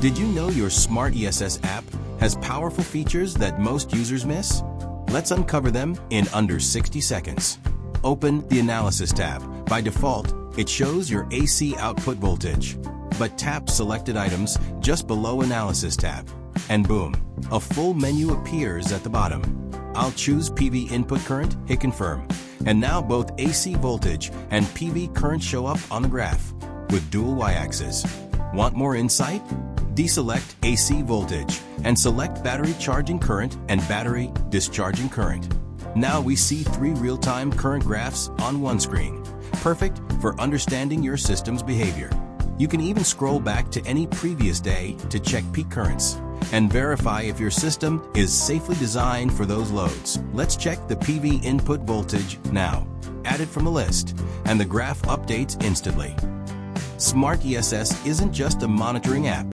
Did you know your SmartESS app has powerful features that most users miss? Let's uncover them in under 60 seconds. Open the Analysis tab. By default, it shows your AC output voltage. But tap selected items just below Analysis tab. And boom, a full menu appears at the bottom. I'll choose PV input current, hit confirm. And now both AC voltage and PV current show up on the graph with dual y-axis. Want more insight? Deselect AC voltage and select battery charging current and battery discharging current. Now we see three real-time current graphs on one screen, perfect for understanding your system's behavior. You can even scroll back to any previous day to check peak currents and verify if your system is safely designed for those loads. Let's check the PV input voltage now. Add it from the list, and the graph updates instantly. SmartESS isn't just a monitoring app.